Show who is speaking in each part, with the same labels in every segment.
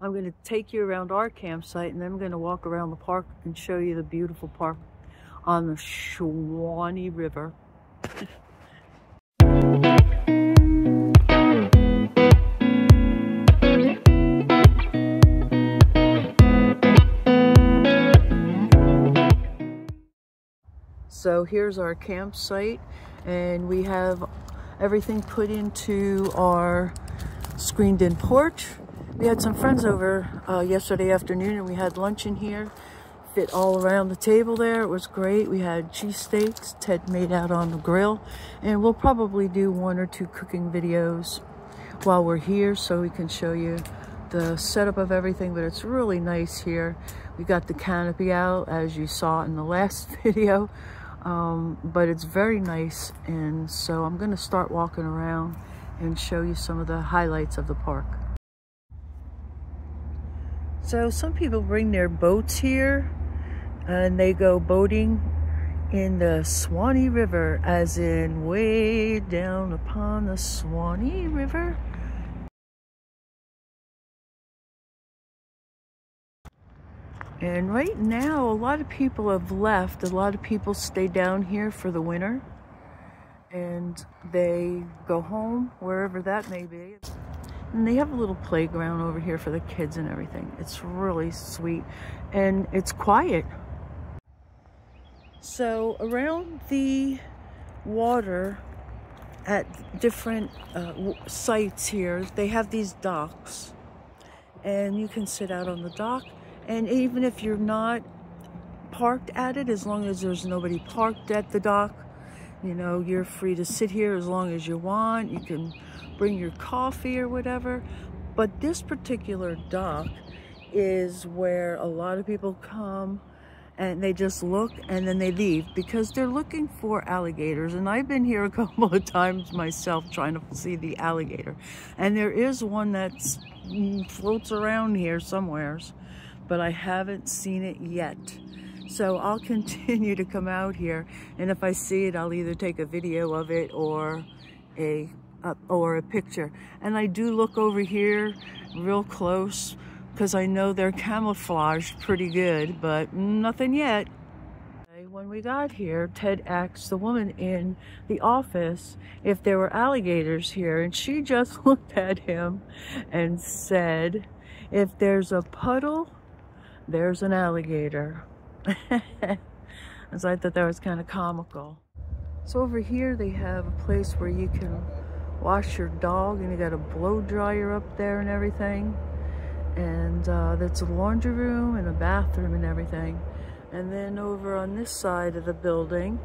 Speaker 1: I'm going to take you around our campsite and then I'm going to walk around the park and show you the beautiful park on the Suwannee River. So here's our campsite and we have everything put into our screened in porch. We had some friends over uh, yesterday afternoon and we had lunch in here. Fit all around the table there. It was great. We had cheesesteaks Ted made out on the grill. And we'll probably do one or two cooking videos while we're here so we can show you the setup of everything. But it's really nice here. We got the canopy out as you saw in the last video um, but it's very nice and so I'm gonna start walking around and show you some of the highlights of the park. So some people bring their boats here and they go boating in the Suwannee River as in way down upon the Suwannee River And right now, a lot of people have left. A lot of people stay down here for the winter and they go home, wherever that may be. And they have a little playground over here for the kids and everything. It's really sweet and it's quiet. So around the water at different uh, sites here, they have these docks and you can sit out on the dock and even if you're not parked at it, as long as there's nobody parked at the dock, you know, you're free to sit here as long as you want. You can bring your coffee or whatever. But this particular dock is where a lot of people come and they just look and then they leave because they're looking for alligators. And I've been here a couple of times myself trying to see the alligator. And there is one that mm, floats around here somewheres but I haven't seen it yet. So I'll continue to come out here and if I see it, I'll either take a video of it or a uh, or a picture. And I do look over here real close because I know they're camouflaged pretty good, but nothing yet. When we got here, Ted asked the woman in the office if there were alligators here, and she just looked at him and said, if there's a puddle there's an alligator. so I thought that was kind of comical. So over here they have a place where you can wash your dog and you got a blow dryer up there and everything. And uh, that's a laundry room and a bathroom and everything. And then over on this side of the building,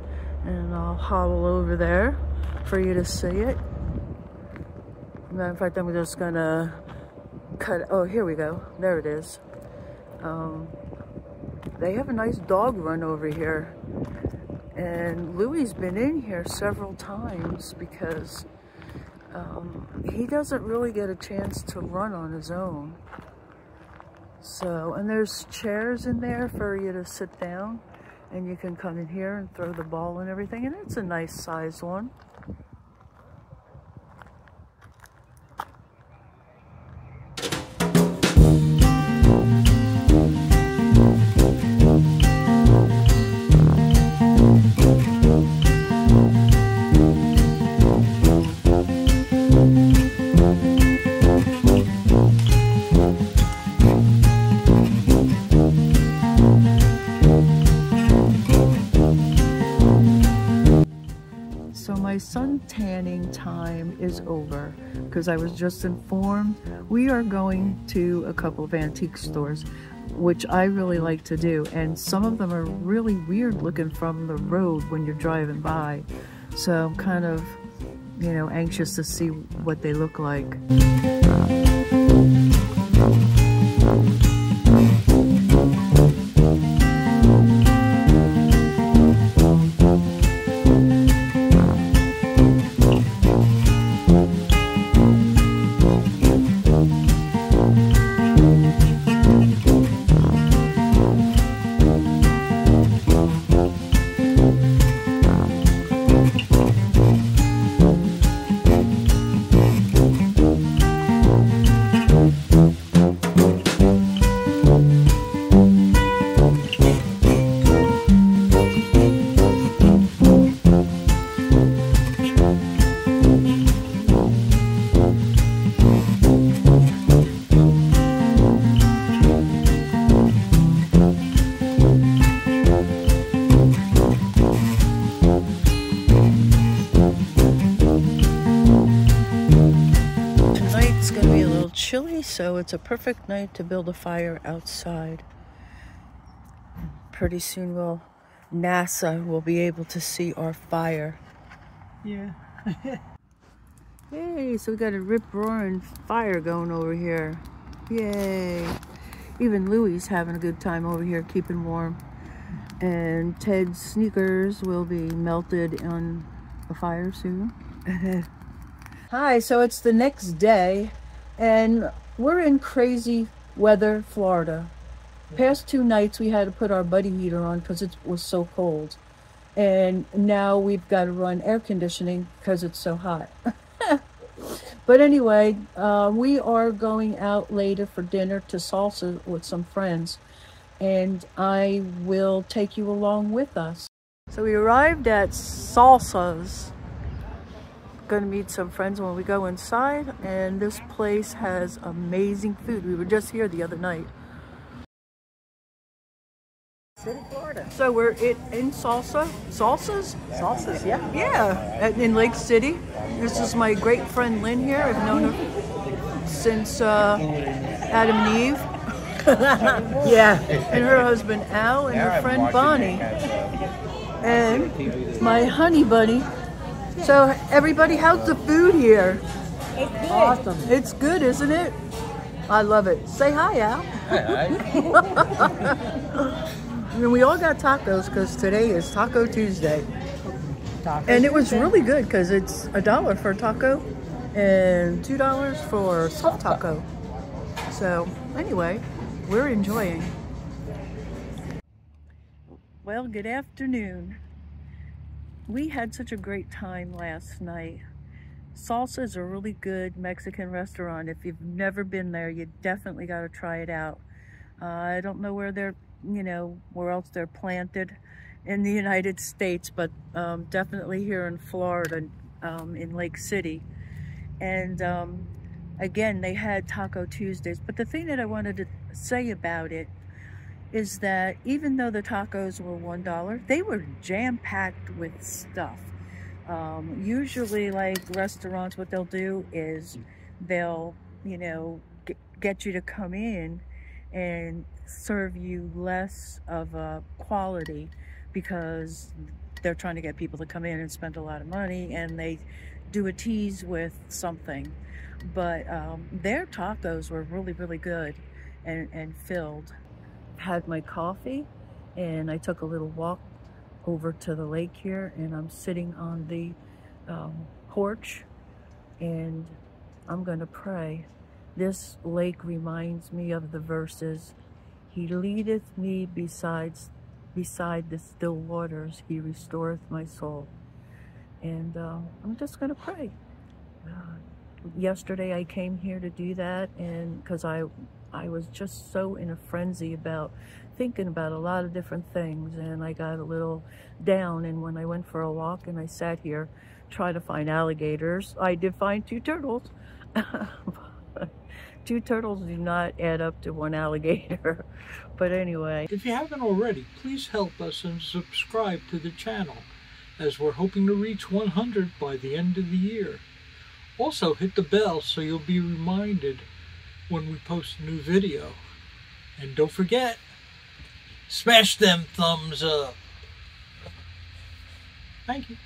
Speaker 1: and I'll hobble over there for you to see it. Matter of fact, I'm just gonna cut, oh, here we go. There it is. Um, they have a nice dog run over here. And Louie's been in here several times because um, he doesn't really get a chance to run on his own. So, and there's chairs in there for you to sit down and you can come in here and throw the ball and everything. And it's a nice size one. My sun tanning time is over because I was just informed we are going to a couple of antique stores which I really like to do and some of them are really weird looking from the road when you're driving by so I'm kind of you know anxious to see what they look like. So it's a perfect night to build a fire outside. Pretty soon we'll NASA will be able to see our fire.
Speaker 2: Yeah.
Speaker 1: Hey, so we got a rip roaring fire going over here. Yay. Even Louie's having a good time over here keeping warm. And Ted's sneakers will be melted on the fire soon. Hi, so it's the next day and we're in crazy weather, Florida. Past two nights we had to put our buddy heater on because it was so cold. And now we've got to run air conditioning because it's so hot. but anyway, uh, we are going out later for dinner to salsa with some friends. And I will take you along with us. So we arrived at Salsa's. To meet some friends when we go inside. And this place has amazing food. We were just here the other night.
Speaker 2: City, Florida.
Speaker 1: So we're in, in Salsa, Salsas?
Speaker 2: Salsas, yeah.
Speaker 1: Yeah, in Lake City. This is my great friend Lynn here. I've known her since uh, Adam and Eve.
Speaker 2: Yeah.
Speaker 1: And her husband Al and her friend Bonnie. And my honey bunny. So everybody, how's the food here? It's good.
Speaker 2: Awesome.
Speaker 1: It's good, isn't it? I love it. Say hi, Al. And we all got tacos because today is Taco Tuesday.
Speaker 2: Tacos
Speaker 1: And it was
Speaker 2: Tuesday.
Speaker 1: really good because it's a dollar for a taco and two dollars for soft taco. So anyway, we're enjoying. Well, good afternoon. We had such a great time last night. Salsa is a really good Mexican restaurant. If you've never been there, you definitely got to try it out. Uh, I don't know where they're, you know, where else they're planted in the United States, but um, definitely here in Florida, um, in Lake City. And um, again, they had Taco Tuesdays. But the thing that I wanted to say about it is that even though the tacos were $1, they were jam-packed with stuff. Um, usually, like restaurants, what they'll do is they'll, you know, get, you to come in and serve you less of a quality because they're trying to get people to come in and spend a lot of money and they do a tease with something. But um, their tacos were really, really good and, and filled. Had my coffee and I took a little walk over to the lake here and I'm sitting on the um, porch and I'm going to pray. This lake reminds me of the verses, He leadeth me besides, beside the still waters, He restoreth my soul. And uh, I'm just going to pray. Uh, yesterday I came here to do that and because I, I was just so in a frenzy about thinking about a lot of different things and I got a little down and when I went for a walk and I sat here trying to find alligators, I did find two turtles. two turtles do not add up to one alligator. but anyway.
Speaker 3: If you haven't already, please help us and subscribe to the channel as we're hoping to reach 100 by the end of the year. Also hit the bell so you'll be reminded when we post a new video. And don't forget, smash them thumbs up. Thank you.